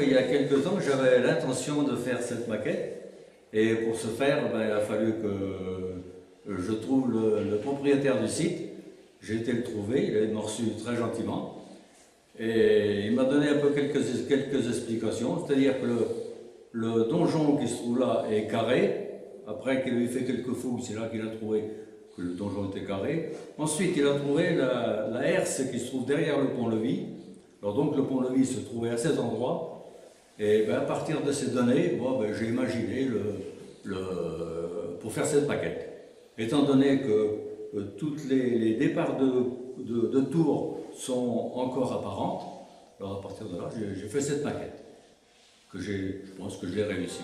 il y a quelques temps, j'avais l'intention de faire cette maquette. Et pour ce faire, ben, il a fallu que je trouve le, propriétaire du site. J'ai été le trouver, il m'a reçu très gentiment. Et il m'a donné un peu quelques, explications, c'est-à-dire que le, donjon qui se trouve là est carré. Après qu'il ait fait quelques fouilles, c'est là qu'il a trouvé que le donjon était carré. Ensuite, il a trouvé la, la herse qui se trouve derrière le pont-levis. Alors donc le pont-levis se trouvait à cet endroit. Et ben, à partir de ces données, bon, ben, j'ai imaginé pour faire cette maquette. Étant donné que euh, tous les, départs de, de, tours sont encore apparentes, alors à partir de là, j'ai fait cette maquette que je pense que je l'ai réussi.